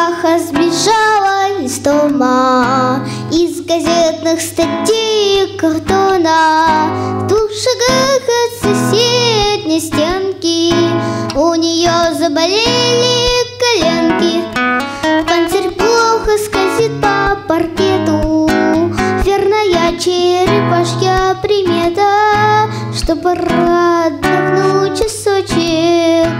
Черепаха сбежала из дома Из газетных статей и картона. В двух шагах от соседней стенки У нее заболели коленки. Панцирь плохо скользит по паркету. Верная черепашья примета Что пора отдохнуть часочек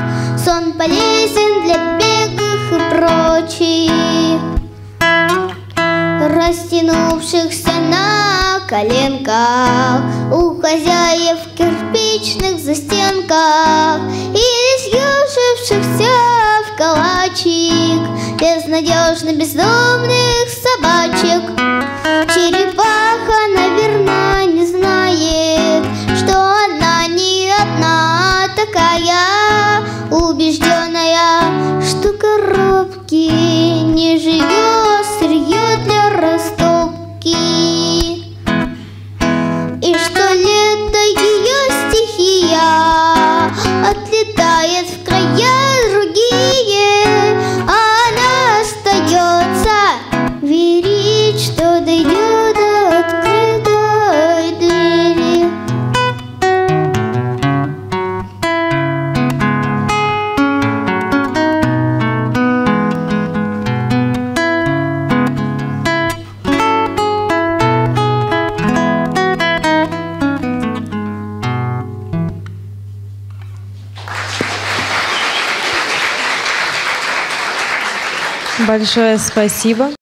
Растянувшихся на коленках У хозяев кирпичных застенках. Или съежившихся в калачик Безнадежно бездомных собачек. Черепаха, наверное, не знает Что она не одна такая. Убежденная, что коробки не живет Большое спасибо.